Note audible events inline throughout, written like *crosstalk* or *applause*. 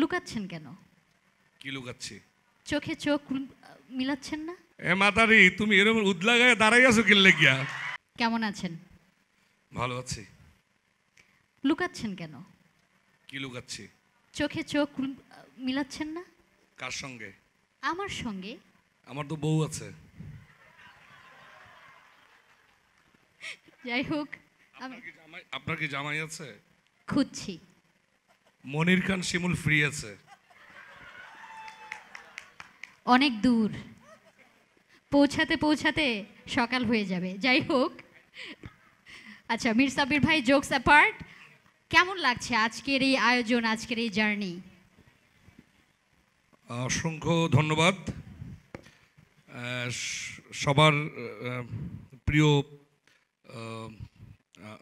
লুকাচ্ছেন কেন? কি লুকাচ্ছি? চোখে চোখ মিলাচ্ছেন না? এ মাতারি তুমি এরকম উদলা গায়ে দাঁড়াই আছো কিনলে গিয়া? কেমন আছেন? ভালো আছি। লুকাচ্ছেন কেন? কি লুকাচ্ছি? চোখে চোখ মিলাচ্ছেন না? কার সঙ্গে? আমার সঙ্গে? আমার তো বউ আছে। যাই হোক আপনার কি জামাই আছে? খুঁজছি। মনির খান শিমুল ফ্রি আছে। অনেক দূর। পৌঁছাতে পৌঁছাতে সকাল হয়ে যাবে। যাই হোক। আচ্ছা মীর সাবির ভাই জোকস অ্যাপার্ট কেমন লাগছে আজকের এই আয়োজন আজকের এই জার্নি অসংখ্য ধন্যবাদ। সবার প্রিয়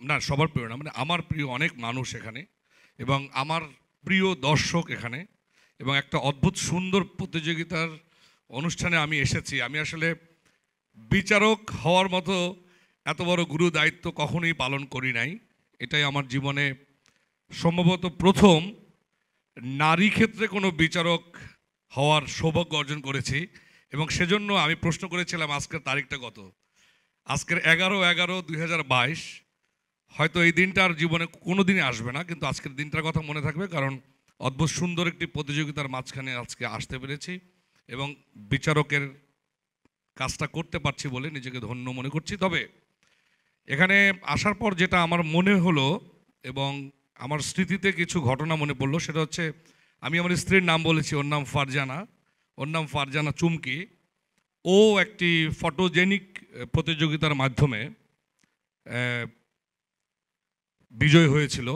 না সবার প্রিয় না মানে আমার প্রিয় অনেক মানুষ এখানে। এবং আমার প্রিয় দর্শক এখানে এবং একটা অদ্ভুত সুন্দর প্রতিযোগিতার অনুষ্ঠানে আমি এসেছি। আমি আসলে বিচারক হওয়ার মতো এত বড় গুরু দায়িত্ব কখনোই পালন করি নাই। এটাই আমার জীবনে সম্ভবত প্রথম নারী ক্ষেত্রে কোনো বিচারক হওয়ার সৌভাগ্য অর্জন করেছি এবং সেজন্য আমি প্রশ্ন করেছিলাম, আজকের তারিখটা কত? আজকের এগারো এগারো দুই হয়তো এই দিনটা আর জীবনে কোনো দিনই আসবে না, কিন্তু আজকের দিনটার কথা মনে থাকবে কারণ অদ্ভুত সুন্দর একটি প্রতিযোগিতার মাঝখানে আজকে আসতে পেরেছি এবং বিচারকের কাজটা করতে পারছি বলে নিজেকে ধন্য মনে করছি। তবে এখানে আসার পর যেটা আমার মনে হলো এবং আমার স্মৃতিতে কিছু ঘটনা মনে পড়ল, সেটা হচ্ছে আমি আমার স্ত্রীর নাম বলেছি, ওর নাম ফারজানা। ওর নাম ফারজানা চুমকি। ও একটি ফটোজেনিক প্রতিযোগিতার মাধ্যমে বিজয় হয়েছিল।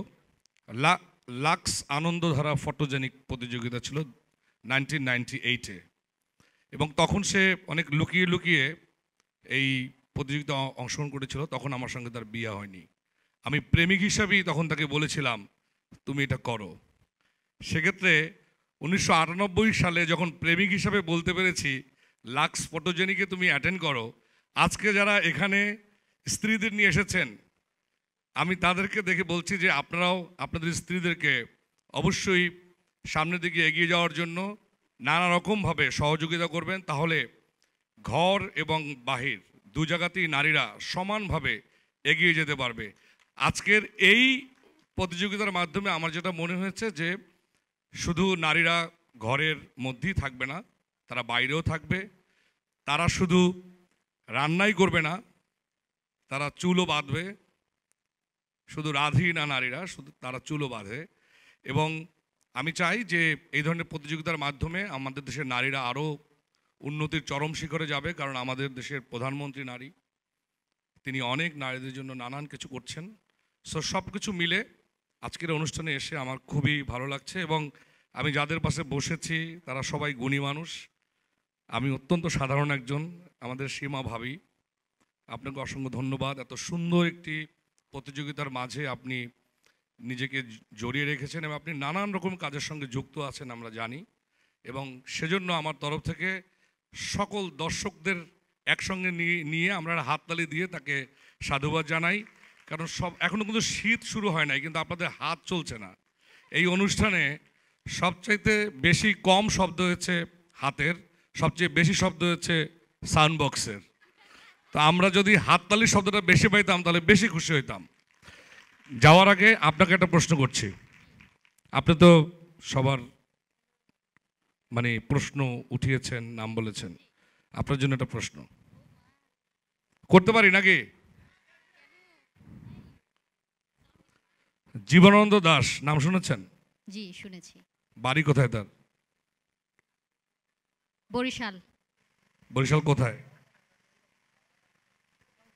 লাক্স আনন্দধারা ফটোজেনিক প্রতিযোগিতা ছিল নাইনটিন নাইনটি এইটে। এবং তখন সে অনেক লুকিয়ে লুকিয়ে এই প্রতিযোগিতা অংশগ্রহণ করেছিল, তখন আমার সঙ্গে তার বিয়ে হয়নি। আমি প্রেমিক হিসাবেই তখন তাকে বলেছিলাম, তুমি এটা করো। সেক্ষেত্রে উনিশশো আটানব্বই সালে যখন প্রেমিক হিসাবে বলতে পেরেছি, লাক্স ফটোজেনিকে তুমি অ্যাটেন্ড করো। আজকে যারা এখানে স্ত্রীদের নিয়ে এসেছেন আমি তাদেরকে দেখে বলছি যে আপনারাও আপনাদের স্ত্রীদেরকে অবশ্যই সামনের দিকে এগিয়ে যাওয়ার জন্য নানা রকমভাবে সহযোগিতা করবেন। তাহলে ঘর এবং বাহির দু জায়গাতেই নারীরা সমানভাবে এগিয়ে যেতে পারবে। আজকের এই প্রতিযোগিতার মাধ্যমে আমার যেটা মনে হয়েছে যে শুধু নারীরা ঘরের মধ্যেই থাকবে না, তারা বাইরেও থাকবে। তারা শুধু রান্নাই করবে না, তারা চুলও বাঁধবে শুধু রাধি না নারীরা, শুধু তারা চুলও বাঁধে। এবং আমি চাই যে এই ধরনের প্রতিযোগিতার মাধ্যমে আমাদের দেশের নারীরা আরও উন্নতির চরম শিখরে যাবে, কারণ আমাদের দেশের প্রধানমন্ত্রী নারী, তিনি অনেক নারীদের জন্য নানান কিছু করছেন। সো সব কিছু মিলে আজকের অনুষ্ঠানে এসে আমার খুবই ভালো লাগছে এবং আমি যাদের পাশে বসেছি, তারা সবাই গুণী মানুষ। আমি অত্যন্ত সাধারণ একজন, আমাদের সীমা ভাবি। আপনাকে অসংখ্য ধন্যবাদ। এত সুন্দর একটি প্রতিযোগিতার মাঝে আপনি নিজেকে জড়িয়ে রেখেছেন এবং আপনি নানান রকম কাজের সঙ্গে যুক্ত আছেন আমরা জানি। এবং সেজন্য আমার তরফ থেকে সকল দর্শকদের একসঙ্গে নিয়ে আমরা হাততালি দিয়ে তাকে সাধুবাদ জানাই। কারণ সব এখনও কিন্তু শীত শুরু হয় নাই, কিন্তু আপনাদের হাত চলছে না। এই অনুষ্ঠানে সবচাইতে বেশি কম শব্দ হয়েছে হাতের, সবচেয়ে বেশি শব্দ হয়েছে সাউন্ড বক্সের তো আমরা যদি হাততালির শব্দটা বেশি পাইতাম তাহলে বেশি খুশি হইতাম। যাওয়ার আগে আপনাকে একটা প্রশ্ন করছি। আপনি তো সবার মানে প্রশ্ন উঠিয়েছেন নাম বলেছেন। আপনার জন্য একটা প্রশ্ন। করতে পারি নাকি? জীবনানন্দ দাস নাম শুনেছেন? জি শুনেছি। বাড়ি কোথায় তার? বরিশাল। বরিশাল কোথায়?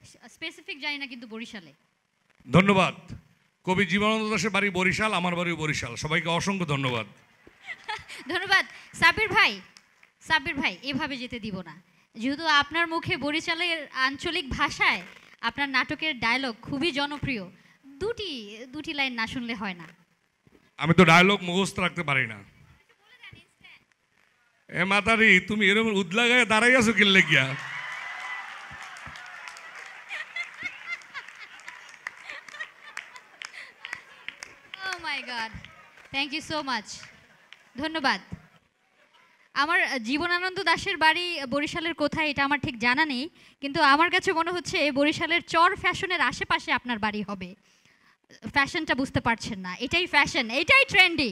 স্পেসিফিক জানি না কিন্তু বরিশালে। ধন্যবাদ। কবি জীবনানন্দ দাসের বাড়ি বরিশাল আমার বাড়ি বরিশাল। সবাইকে অসংখ্য ধন্যবাদ। *laughs* ধন্যবাদ। সাবির ভাই সাবির ভাই এভাবে যেতে দিব না। যেহেতু আপনার মুখে বরিশালের আঞ্চলিক ভাষায় আপনার নাটকের ডায়লগ খুবই জনপ্রিয় দুটি দুটি লাইন না শুনলে হয় না। আমি তো ডায়লগ মুখস্থ রাখতে পারি না। এ মাতারি তুমি এরকম উদলা গায়ে দাঁড়াই আছো কিনলে গিয়া? থ্যাংক ইউ সো মাচ ধন্যবাদ। আমার জীবনানন্দ দাসের বাড়ি বরিশালের কোথায় এটা আমার ঠিক জানা নেই, কিন্তু আমার কাছে মনে হচ্ছে বরিশালের চর ফ্যাশনের আশেপাশে আপনার বাড়ি হবে। ফ্যাশনটা বুঝতে পারছেন না। এটাই ফ্যাশন, এটাই ট্রেন্ডি।